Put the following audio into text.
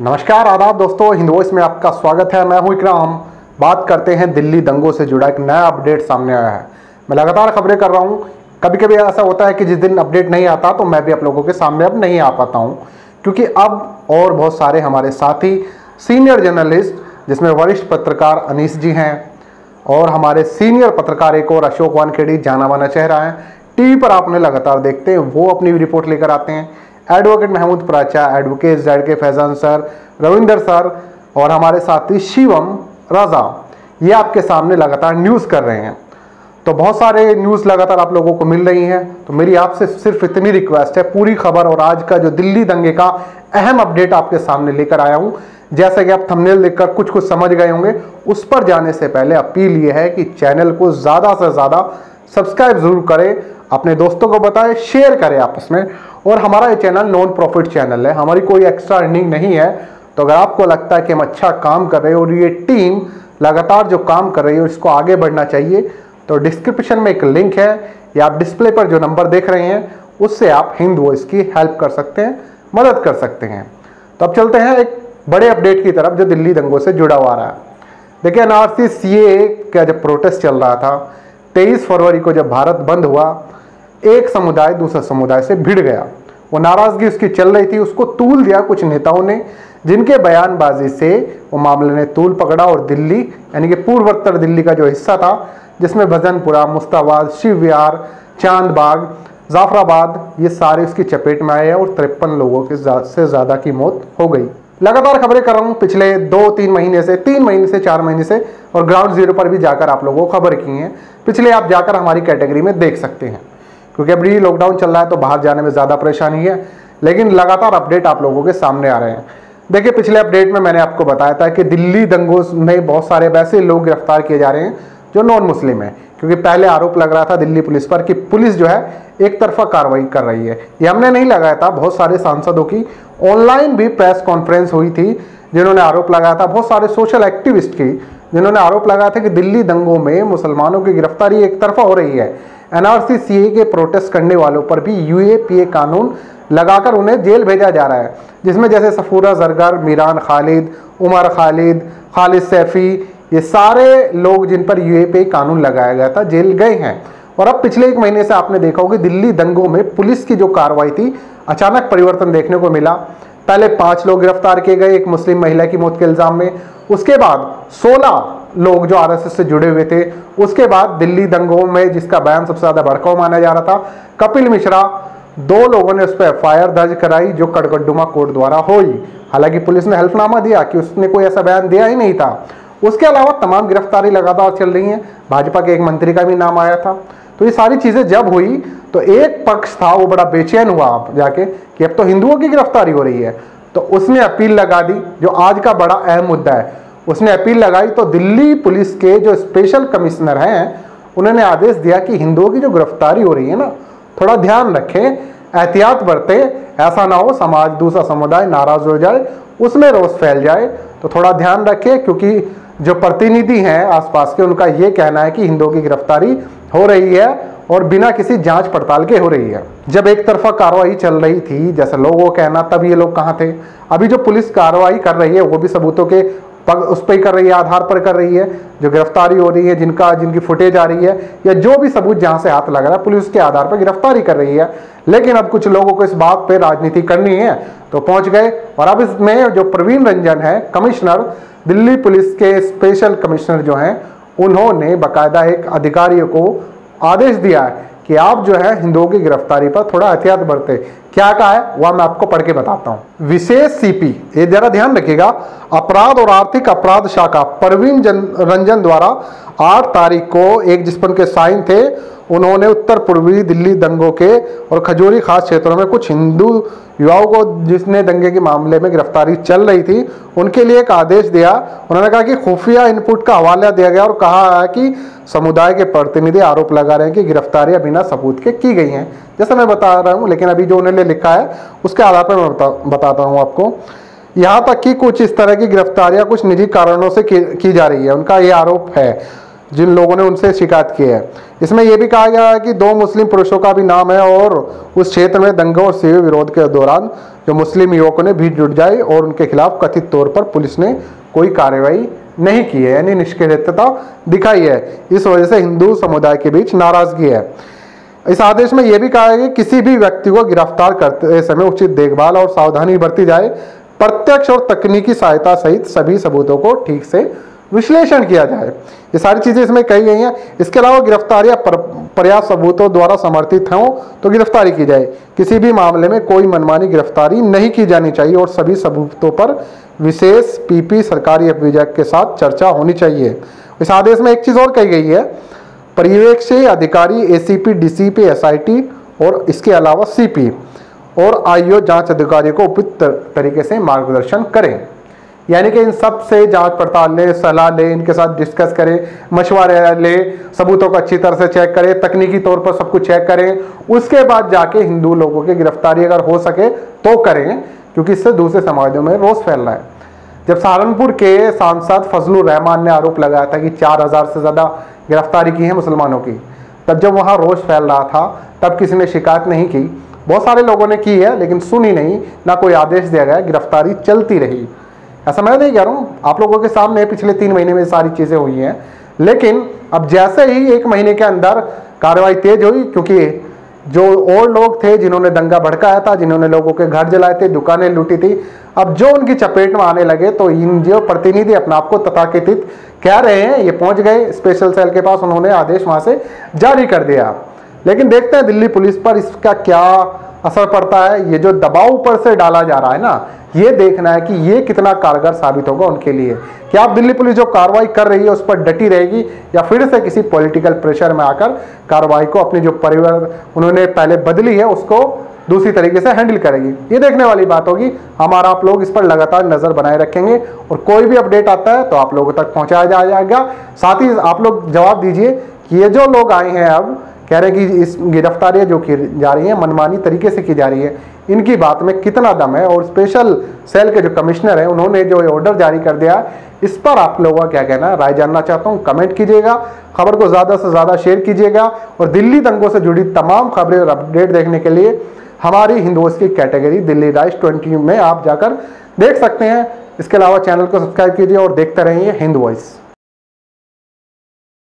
नमस्कार, आदाब दोस्तों। हिंद में आपका स्वागत है। मैं हूँ इकराम। बात करते हैं दिल्ली दंगों से जुड़ा एक नया अपडेट सामने आया है। मैं लगातार खबरें कर रहा हूँ। कभी कभी ऐसा होता है कि जिस दिन अपडेट नहीं आता तो मैं भी आप लोगों के सामने अब नहीं आ पाता हूँ। क्योंकि अब और बहुत सारे हमारे साथी सीनियर जर्नलिस्ट जिसमें वरिष्ठ पत्रकार अनीस जी हैं, और हमारे सीनियर पत्रकार एक और अशोक वानखेड़ी, जाना माना चेहरा है। टीवी पर आप उन्हें लगातार देखते हैं, वो अपनी रिपोर्ट लेकर आते हैं। Advocate Mahmood Pracha, advocate Z के फैजान सर, रविंदर सर और हमारे साथी शिवम राजा, ये आपके सामने लगातार न्यूज़ कर रहे हैं। तो बहुत सारे न्यूज़ लगातार आप लोगों को मिल रही हैं। तो मेरी आपसे सिर्फ़ इतनी रिक्वेस्ट है, पूरी खबर और आज का जो दिल्ली दंगे का अहम अपडेट आपके सामने लेकर आया हूँ। जैसा कि आप थंबनेल देखकर कुछ कुछ समझ गए होंगे, उस पर जाने से पहले अपील ये है कि चैनल को ज़्यादा से ज़्यादा सब्सक्राइब ज़रूर करें, अपने दोस्तों को बताएँ, शेयर करें आपस में और हमारा ये चैनल नॉन प्रॉफिट चैनल है, हमारी कोई एक्स्ट्रा अर्निंग नहीं है। तो अगर आपको लगता है कि हम अच्छा काम कर रहे हैं और ये टीम लगातार जो काम कर रही है, इसको आगे बढ़ना चाहिए तो डिस्क्रिप्शन में एक लिंक है, या आप डिस्प्ले पर जो नंबर देख रहे हैं, उससे आप हिंद वॉइस की हेल्प कर सकते हैं, मदद कर सकते हैं। तो अब चलते हैं एक बड़े अपडेट की तरफ़ जो दिल्ली दंगों से जुड़ा हुआ रहा है। देखिए एनआरसी सी का जब प्रोटेस्ट चल रहा था, तेईस फरवरी को जब भारत बंद हुआ, एक समुदाय दूसरे समुदाय से भिड़ गया। वो नाराज़गी उसकी चल रही थी, उसको तूल दिया कुछ नेताओं ने, जिनके बयानबाजी से वो मामले ने तूल पकड़ा और दिल्ली, यानी कि पूर्वोत्तर दिल्ली का जो हिस्सा था, जिसमें भजनपुरा, मुस्ताबाद शिव विहार चांदबाग, जाफराबाद, ये सारे उसकी चपेट में आए और तिरपन लोगों के से ज़्यादा की मौत हो गई। लगातार खबरें कर रहा हूँ, पिछले दो, तीन महीने से, तीन महीने से, चार महीने से, और ग्राउंड ज़ीरो पर भी जाकर आप लोगों को खबर की हैं। पिछले आप जाकर हमारी कैटेगरी में देख सकते हैं। क्योंकि अभी ये लॉकडाउन चल रहा है तो बाहर जाने में ज़्यादा परेशानी है, लेकिन लगातार अपडेट आप लोगों के सामने आ रहे हैं। देखिए, पिछले अपडेट में मैंने आपको बताया था कि दिल्ली दंगों में बहुत सारे वैसे लोग गिरफ़्तार किए जा रहे हैं जो नॉन मुस्लिम है, क्योंकि पहले आरोप लग रहा था दिल्ली पुलिस पर कि पुलिस जो है एक तरफा कार्रवाई कर रही है। ये हमने नहीं लगाया था, बहुत सारे सांसदों की ऑनलाइन भी प्रेस कॉन्फ्रेंस हुई थी, जिन्होंने आरोप लगाया था, बहुत सारे सोशल एक्टिविस्ट की, जिन्होंने आरोप लगाया था कि दिल्ली दंगों में मुसलमानों की गिरफ्तारी एक तरफा हो रही है। एनआरसी सीए के प्रोटेस्ट करने वालों पर भी यूएपीए कानून लगाकर उन्हें जेल भेजा जा रहा है, जिसमें जैसे सफूरा जरगर, मीरान खालिद, उमर खालिद खालिद सैफी, ये सारे लोग जिन पर यूएपीए कानून लगाया गया था, जेल गए हैं। और अब पिछले एक महीने से आपने देखा होगा दिल्ली दंगों में पुलिस की जो कार्रवाई थी, अचानक परिवर्तन देखने को मिला। पहले पाँच लोग गिरफ़्तार किए गए, एक मुस्लिम महिला की मौत के इल्ज़ाम में। उसके बाद 16 लोग जो आरएसएस से जुड़े हुए थे, उसके बाद दिल्ली दंगों में जिसका बयान सबसे ज़्यादा भड़काऊ माना जा रहा था, कपिल मिश्रा, दो लोगों ने उस पर एफआईआर दर्ज कराई जो कड़कड्डुमा कोर्ट द्वारा हुई। हालाँकि पुलिस ने हल्फनामा दिया कि उसने कोई ऐसा बयान दिया ही नहीं था। उसके अलावा तमाम गिरफ्तारी लगातार चल रही हैं। भाजपा के एक मंत्री का भी नाम आया था। तो ये सारी चीज़ें जब हुई तो एक पक्ष था, वो बड़ा बेचैन हुआ आप जाके कि अब तो हिंदुओं की गिरफ्तारी हो रही है। तो उसने अपील लगा दी, जो आज का बड़ा अहम मुद्दा है। उसने अपील लगाई तो दिल्ली पुलिस के जो स्पेशल कमिश्नर हैं, उन्होंने आदेश दिया कि हिंदुओं की जो गिरफ्तारी हो रही है ना, थोड़ा ध्यान रखें, एहतियात बरते, ऐसा ना हो समाज, दूसरा समुदाय नाराज़ हो जाए, उसमें रोष फैल जाए तो थोड़ा ध्यान रखें, क्योंकि जो प्रतिनिधि हैं आसपास के, उनका ये कहना है कि हिंदुओं की गिरफ्तारी हो रही है और बिना किसी जाँच पड़ताल के हो रही है। जब एक तरफा कार्रवाई चल रही थी, जैसे लोगों कहना, तब ये लोग कहाँ थे? अभी जो पुलिस कार्रवाई कर रही है, वो भी सबूतों के पग उस पर ही कर रही है, आधार पर कर रही है, जो गिरफ्तारी हो रही है, जिनका, जिनकी फुटेज आ रही है, या जो भी सबूत जहाँ से हाथ लग रहा है, पुलिस के आधार पर गिरफ्तारी कर रही है। लेकिन अब कुछ लोगों को इस बात पर राजनीति करनी है तो पहुँच गए। और अब इसमें जो प्रवीण रंजन है, कमिश्नर, दिल्ली पुलिस के स्पेशल कमिश्नर जो हैं, उन्होंने बाकायदा एक अधिकारियों को आदेश दिया है कि आप जो है हिंदुओं की गिरफ्तारी पर थोड़ा एहतियात बरते। क्या कहा है? वह मैं आपको पढ़ के बताता हूँ। विशेष सीपी ये जरा ध्यान रखिएगा, अपराध और आर्थिक अपराध शाखा, परवीन रंजन द्वारा आठ तारीख को एक जिस पर उनके साइन थे उन्होंने उत्तर पूर्वी दिल्ली दंगों के और खजूरी खास क्षेत्रों में कुछ हिंदू युवाओं को जिसने दंगे के मामले में गिरफ्तारी चल रही थी उनके लिए एक आदेश दिया। उन्होंने कहा कि खुफिया इनपुट का हवाला दिया गया और कहा कि समुदाय के प्रतिनिधि आरोप लगा रहे हैं कि गिरफ्तारियाँ बिना सबूत के की गई हैं। जैसा मैं बता रहा हूँ लेकिन अभी जो उन्होंने लिखा है उसके आधार पर मैं बता, बताता हूँ आपको। यहाँ तक कि कुछ इस तरह की गिरफ्तारियाँ कुछ निजी कारणों से की जा रही है। उनका ये आरोप है। जिन लोगों ने उनसे शिकायत की है। इसमें यह भी कहा गया है कि दो मुस्लिम पुरुषों का भी नाम है और उस क्षेत्र में दंगों और सिविल विरोध के दौरान जो मुस्लिम युवकों ने भीड़ जुट जाए और उनके खिलाफ कथित तौर पर पुलिस ने कोई कार्रवाई नहीं की है, यानी निष्क्रियता दिखाई है। इस वजह से हिंदू समुदाय के बीच नाराज़गी है। इस आदेश में यह भी कहा है कि किसी भी व्यक्ति को गिरफ़्तार करते समय उचित देखभाल और सावधानी बरती जाए। प्रत्यक्ष और तकनीकी सहायता सहित सभी सबूतों को ठीक से विश्लेषण किया जाए। ये सारी चीज़ें इसमें कही गई हैं। इसके अलावा गिरफ्तारियाँ पर्याप्त सबूतों द्वारा समर्थित हों तो गिरफ्तारी की जाए। किसी भी मामले में कोई मनमानी गिरफ्तारी नहीं की जानी चाहिए और सभी सबूतों पर विशेष पीपी सरकारी अभियोजक के साथ चर्चा होनी चाहिए। इस आदेश में एक चीज़ और कही गई है। पर्यवेक्षी अधिकारी एसीपी डीसीपी एसआईटी और इसके अलावा सीपी और आईओ जाँच अधिकारी को उपयुक्त तरीके से मार्गदर्शन करें। यानी कि इन सबसे जाँच पड़ताल ले, सलाह ले, इनके साथ डिस्कस करें, मशवरे ले, सबूतों को अच्छी तरह से चेक करें, तकनीकी तौर पर सब कुछ चेक करें। उसके बाद जाके हिंदू लोगों की गिरफ्तारी अगर हो सके तो करें, क्योंकि इससे दूसरे समाजों में रोष फैल रहा है। जब सहारनपुर के सांसद फजलुर रहमान ने आरोप लगाया था कि चार हज़ार से ज़्यादा गिरफ्तारी की है मुसलमानों की, तब जब वहाँ रोष फैल रहा था, तब किसी ने शिकायत नहीं की। बहुत सारे लोगों ने की है, लेकिन सुनी नहीं, ना कोई आदेश दिया गया, गिरफ्तारी चलती रही। ऐसा मैं नहीं कह रहा हूँ। आप लोगों के सामने पिछले तीन महीने में सारी चीज़ें हुई हैं। लेकिन अब जैसे ही एक महीने के अंदर कार्रवाई तेज हुई क्योंकि जो और लोग थे जिन्होंने दंगा भड़काया था, जिन्होंने लोगों के घर जलाए थे, दुकानें लूटी थी, अब जो उनकी चपेट में आने लगे तो इन जो प्रतिनिधि अपने आप को तथाकथित कह रहे हैं, ये पहुँच गए स्पेशल सेल के पास, उन्होंने आदेश वहाँ से जारी कर दिया। लेकिन देखते हैं दिल्ली पुलिस पर इसका क्या असर पड़ता है। ये जो दबाव ऊपर से डाला जा रहा है ना ये देखना है कि ये कितना कारगर साबित होगा उनके लिए। क्या आप दिल्ली पुलिस जो कार्रवाई कर रही है उस पर डटी रहेगी या फिर से किसी पॉलिटिकल प्रेशर में आकर कार्रवाई को अपनी जो परिवार उन्होंने पहले बदली है उसको दूसरी तरीके से हैंडल करेगी? ये देखने वाली बात होगी। हमारा आप लोग इस पर लगातार नज़र बनाए रखेंगे और कोई भी अपडेट आता है तो आप लोगों तक पहुँचाया जाएगा। साथ ही आप लोग जवाब दीजिए कि ये जो लोग आए हैं अब, कह रहे हैं कि इस गिरफ्तारियाँ जो की जा रही हैं, मनमानी तरीके से की जा रही है इनकी बात में कितना दम है और स्पेशल सेल के जो कमिश्नर हैं, उन्होंने जो ऑर्डर जारी कर दिया इस पर आप लोगों का क्या कहना राय जानना चाहता हूँ कमेंट कीजिएगा, खबर को ज़्यादा से ज़्यादा शेयर कीजिएगा और दिल्ली दंगों से जुड़ी तमाम खबरें और अपडेट देखने के लिए हमारी हिंदुओं की कैटेगरी दिल्ली राइस ट्वेंटी में आप जाकर देख सकते हैं। इसके अलावा चैनल को सब्सक्राइब कीजिए और देखते रहिए हिंद वॉइस